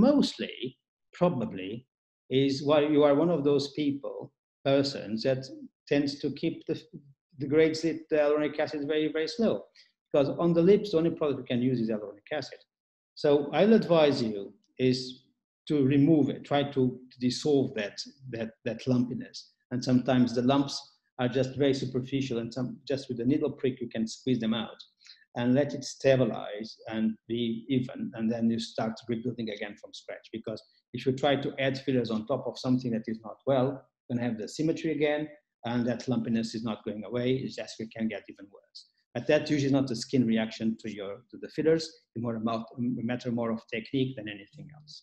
mostly, probably, is why you are one of those people, persons that tends to keep the, degrades it, the hyaluronic acid very, very slow. Because on the lips, the only product we can use is hyaluronic acid. So I'll advise you is to remove it, try to, to dissolve that, that, that lumpiness. And sometimes the lumps are just very superficial and some, just with a needle prick, you can squeeze them out and let it stabilize and be even. And then you start rebuilding again from scratch. Because if you try to add fillers on top of something that is not well, you're gonna have the symmetry again, and that lumpiness is not going away. It just can get even worse. But that's usually not a skin reaction to your to the fillers. It's more about a matter more of technique than anything else.